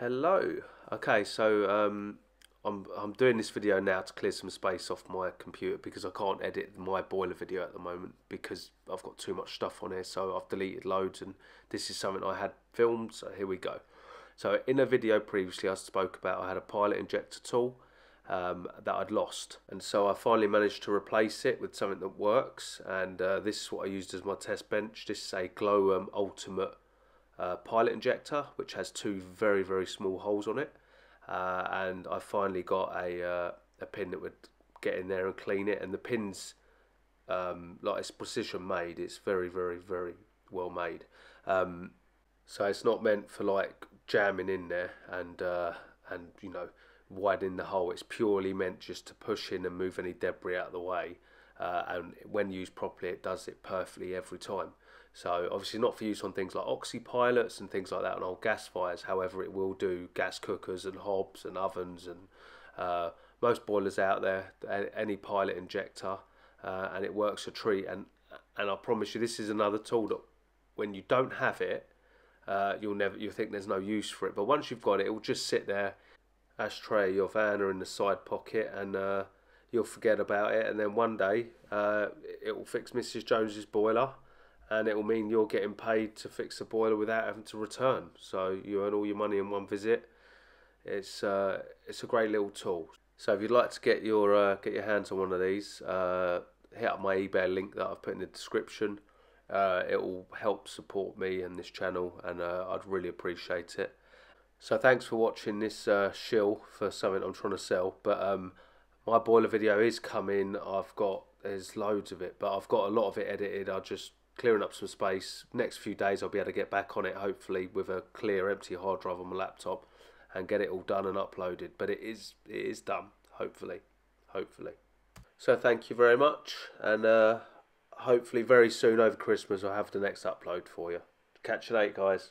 Hello. Okay, so um, I'm I'm doing this video now to clear some space off my computer because I can't edit my boiler video at the moment because I've got too much stuff on here. So I've deleted loads, and this is something I had filmed. So here we go. So in a video previously, I spoke about I had a pilot injector tool um, that I'd lost, and so I finally managed to replace it with something that works. And uh, this is what I used as my test bench. This is a Glowworm Ultimate uh, pilot injector, which has two very very small holes on it. Uh, and I finally got a uh, a pin that would get in there and clean it. And the pins, um, like it's precision made, it's very very very well made. Um, so it's not meant for like jamming in there and uh, and you know widening the hole. It's purely meant just to push in and move any debris out of the way. Uh, and when used properly, it does it perfectly every time. So obviously not for use on things like oxy pilots and things like that on old gas fires. However, it will do gas cookers and hobs and ovens and uh, most boilers out there. Any pilot injector, uh, and it works a treat. And and I promise you, this is another tool that when you don't have it, uh, you'll never you think there's no use for it. But once you've got it, it will just sit there, ashtray, your van, or in the side pocket, and uh, you'll forget about it. And then one day, uh, it will fix Mrs. Jones's boiler and it will mean you're getting paid to fix the boiler without having to return. So you earn all your money in one visit. It's uh, it's a great little tool. So if you'd like to get your uh, get your hands on one of these, uh, hit up my eBay link that I've put in the description. Uh, it will help support me and this channel, and uh, I'd really appreciate it. So thanks for watching this shill for something I'm trying to sell. But um, my boiler video is coming. I've got there's loads of it, but I've got a lot of it edited. I just clearing up some space. Next few days, I'll be able to get back on it, hopefully, with a clear, empty hard drive on my laptop and get it all done and uploaded. But it is, it is done, hopefully. Hopefully. So thank you very much, and uh, hopefully very soon over Christmas I'll have the next upload for you. Catch you later, guys.